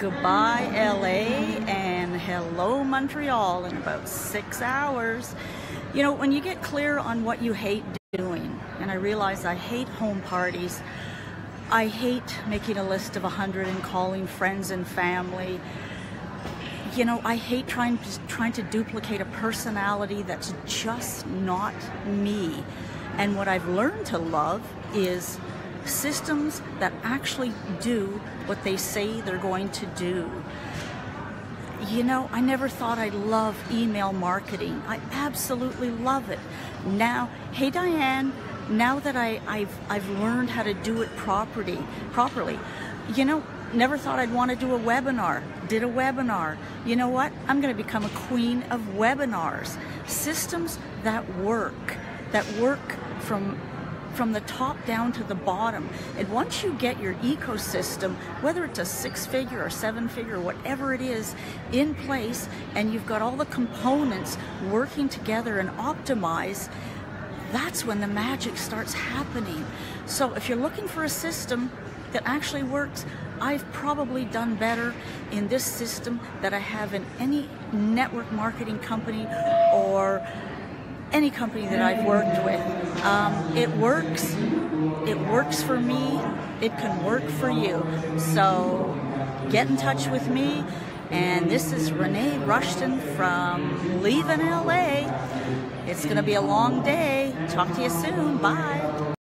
Goodbye, LA, and hello, Montreal, in about six hours. You know, when you get clear on what you hate doing, and I realize I hate home parties, I hate making a list of 100 and calling friends and family. You know, I hate trying to, trying to duplicate a personality that's just not me. And what I've learned to love is systems that actually do what they say they're going to do. You know, I never thought I'd love email marketing. I absolutely love it. Now, hey Diane, now that I, I've, I've learned how to do it properly, properly, you know, never thought I'd want to do a webinar. Did a webinar. You know what? I'm going to become a queen of webinars. Systems that work, that work from from the top down to the bottom. And once you get your ecosystem, whether it's a six figure or seven figure, whatever it is, in place, and you've got all the components working together and optimize, that's when the magic starts happening. So if you're looking for a system that actually works, I've probably done better in this system that I have in any network marketing company or any company that I've worked with. Um, it works. It works for me. It can work for you. So get in touch with me. And this is Renee Rushton from Leaving LA. It's going to be a long day. Talk to you soon. Bye.